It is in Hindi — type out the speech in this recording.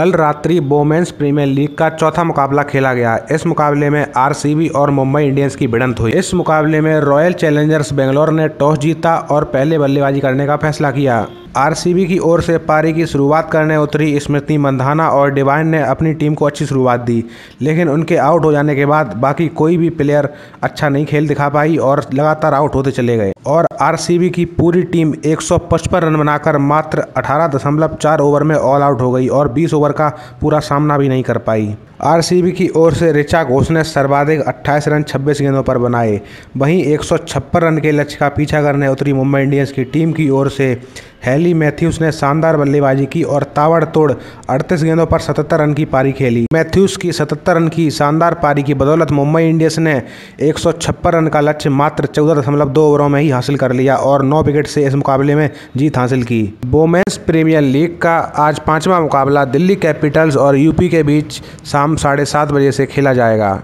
कल रात्रि वोमेन्स प्रीमियर लीग का चौथा मुकाबला खेला गया। इस मुकाबले में आरसीबी और मुंबई इंडियंस की भिड़ंत हुई। इस मुकाबले में रॉयल चैलेंजर्स बेंगलोर ने टॉस जीता और पहले बल्लेबाजी करने का फैसला किया। आरसीबी की ओर से पारी की शुरुआत करने उतरी। स्मृति मंधाना और डिवाइन ने अपनी टीम को अच्छी शुरुआत दी, लेकिन उनके आउट हो जाने के बाद बाकी कोई भी प्लेयर अच्छा नहीं खेल दिखा पाई और लगातार आउट होते चले गए। और आरसीबी की पूरी टीम 155 रन बनाकर मात्र 18.4 ओवर में ऑल आउट हो गई और 20 ओवर का पूरा सामना भी नहीं कर पाई। आरसीबी की ओर से रिचा घोष ने सर्वाधिक 28 रन 26 गेंदों पर बनाए। वहीं एक सौ छप्पन रन के लक्ष्य का पीछा करने उतरी मुंबई इंडियंस की टीम की ओर से हैली मैथ्यूज ने शानदार बल्लेबाजी की और ताबड़तोड़ 38 गेंदों पर 77 रन की पारी खेली। मैथ्यूस की 77 रन की शानदार पारी की बदौलत मुंबई इंडियंस ने एक सौ छप्पन रन का लक्ष्य मात्र चौदह दशमलव दो ओवरों में ही हासिल कर लिया और नौ विकेट से इस मुकाबले में जीत हासिल की। वोमेंस प्रीमियर लीग का आज पांचवा मुकाबला दिल्ली कैपिटल्स और यूपी के बीच शाम साढ़े सात बजे से खेला जाएगा।